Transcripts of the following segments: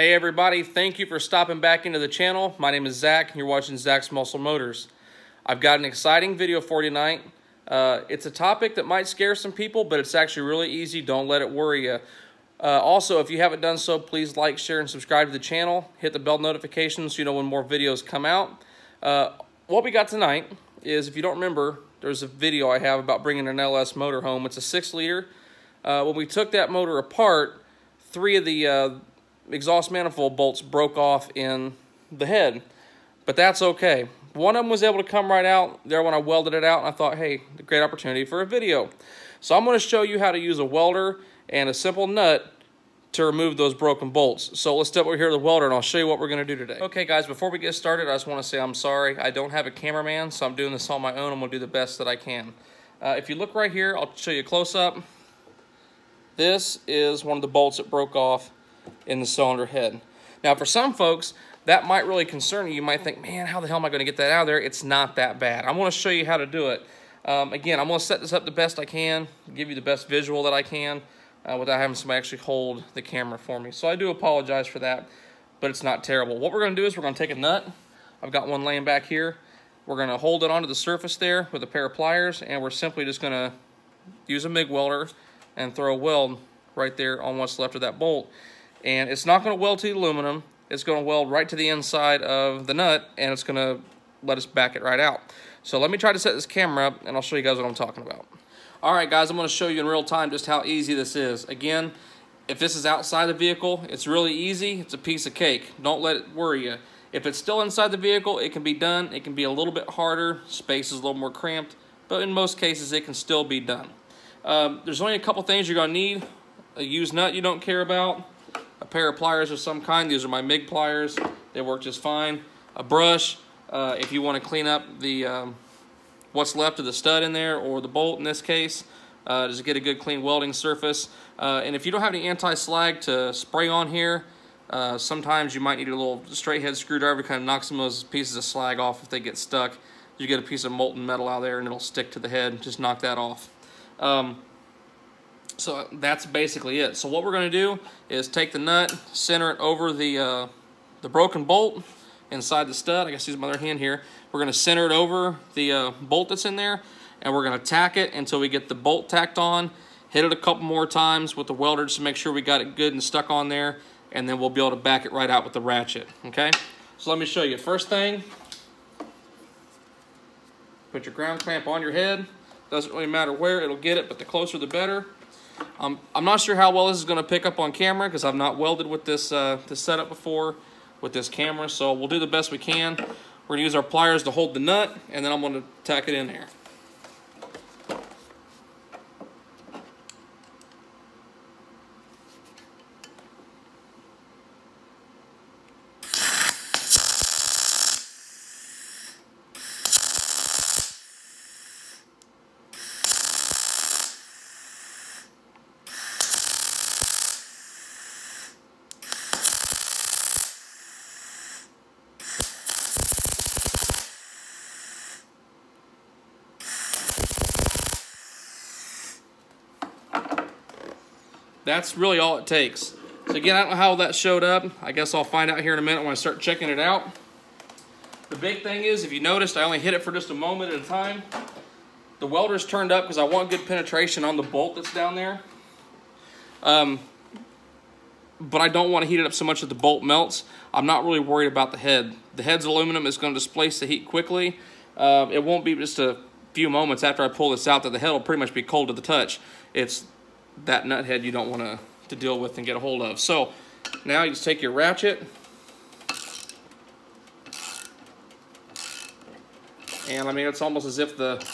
Hey everybody, thank you for stopping back into the channel. My name is Zak and you're watching Zaks Muscle Motors. I've got an exciting video for tonight. Uh, it's a topic that might scare some people, but it's actually really easy. Don't let it worry you. Uh, also, if you haven't done so, please like, share, and subscribe to the channel. Hit the bell notification so you know when more videos come out. Uh, what we got tonight is, if you don't remember, there's a video I have about bringing an LS motor home. It's a 6 liter. Uh, when we took that motor apart, three of the uh, exhaust manifold bolts broke off in the head. But that's okay. One of them was able to come right out there when I welded it out, and I thought, hey, great opportunity for a video. So I'm going to show you how to use a welder and a simple nut to remove those broken bolts. So let's step over here to the welder and I'll show you what we're gonna do today. Okay guys, before we get started, I just wanna say I'm sorry. I don't have a cameraman, so I'm doing this on my own. I'm gonna do the best that I can. Uh, if you look right here, I'll show you a close up. This is one of the bolts that broke off in the cylinder head. Now for some folks, that might really concern you. You might think, man, how the hell am I gonna get that out of there? It's not that bad. I'm gonna show you how to do it. Um, again, I'm gonna set this up the best I can, give you the best visual that I can uh, without having somebody actually hold the camera for me. So I do apologize for that, but it's not terrible. What we're gonna do is we're gonna take a nut. I've got one laying back here. We're gonna hold it onto the surface there with a pair of pliers, and we're simply just gonna use a MIG welder and throw a weld right there on what's left of that bolt. And it's not gonna weld to the aluminum. It's gonna weld right to the inside of the nut, and it's gonna let us back it right out. So let me try to set this camera up, and I'll show you guys what I'm talking about. All right, guys, I'm going to show you in real time just how easy this is. Again, if this is outside the vehicle, it's really easy. It's a piece of cake. Don't let it worry you. If it's still inside the vehicle, it can be done. It can be a little bit harder. Space is a little more cramped, but in most cases, it can still be done. Um, there's only a couple things you're going to need. A used nut you don't care about. Pair of pliers of some kind. These are my MIG pliers. They work just fine. A brush uh, if you want to clean up the um, what's left of the stud in there or the bolt in this case uh, just get a good clean welding surface. Uh, and if you don't have any anti-slag to spray on here, uh, sometimes you might need a little straight head screwdriver to kind of knock some of those pieces of slag off if they get stuck. You get a piece of molten metal out there and it'll stick to the head. Just knock that off. Um, so that's basically it. So what we're going to do is take the nut, center it over the, uh, the broken bolt inside the stud. I guess use my other hand here. We're going to center it over the uh, bolt that's in there, and we're going to tack it until we get the bolt tacked on. Hit it a couple more times with the welder just to make sure we got it good and stuck on there, and then we'll be able to back it right out with the ratchet, okay? So let me show you. First thing, put your ground clamp on your head. Doesn't really matter where, it'll get it, but the closer the better. Um, I'm not sure how well this is going to pick up on camera because I've not welded with this, uh, this setup before with this camera, so we'll do the best we can. We're gonna use our pliers to hold the nut, and then I'm gonna tack it in there. That's really all it takes. So again, I don't know how that showed up. I guess I'll find out here in a minute when I start checking it out. The big thing is, if you noticed, I only hit it for just a moment at a time. The welder's turned up because I want good penetration on the bolt that's down there. Um, but I don't want to heat it up so much that the bolt melts. I'm not really worried about the head. The head's aluminum. is going to displace the heat quickly. Uh, it won't be just a few moments after I pull this out that the head will pretty much be cold to the touch. It's that nut head you don't want to, to deal with and get a hold of. So now you just take your ratchet and I mean it's almost as if the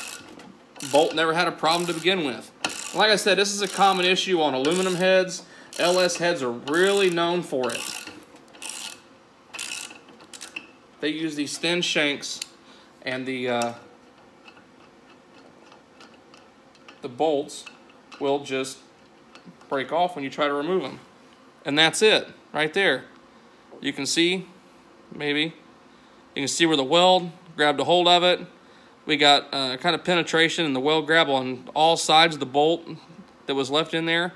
bolt never had a problem to begin with. Like I said, this is a common issue on aluminum heads. LS heads are really known for it. They use these thin shanks and the uh, the bolts will just break off when you try to remove them. And that's it, right there. You can see, maybe, you can see where the weld grabbed a hold of it. We got uh, kind of penetration in the weld grab on all sides of the bolt that was left in there.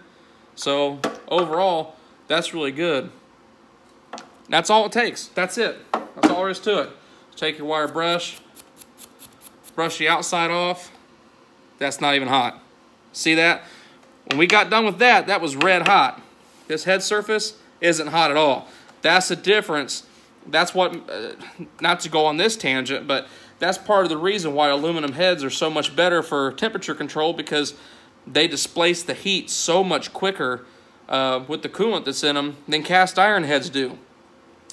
So overall, that's really good. That's all it takes. That's it. That's all there is to it. Take your wire brush, brush the outside off. That's not even hot. See that? When we got done with that, that was red hot. This head surface isn't hot at all. That's the difference. That's what, uh, not to go on this tangent, but that's part of the reason why aluminum heads are so much better for temperature control because they displace the heat so much quicker uh, with the coolant that's in them than cast iron heads do.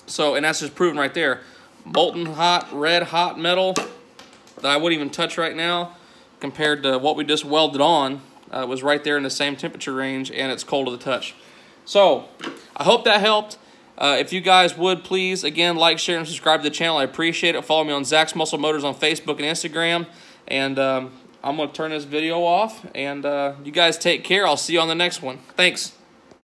So, and that's just proven right there. Molten hot, red hot metal that I wouldn't even touch right now compared to what we just welded on uh, was right there in the same temperature range and it's cold to the touch. So, I hope that helped. Uh, if you guys would please, again, like, share, and subscribe to the channel. I appreciate it. Follow me on Zaks Muscle Motors on Facebook and Instagram. And um, I'm going to turn this video off. And uh, you guys take care. I'll see you on the next one. Thanks.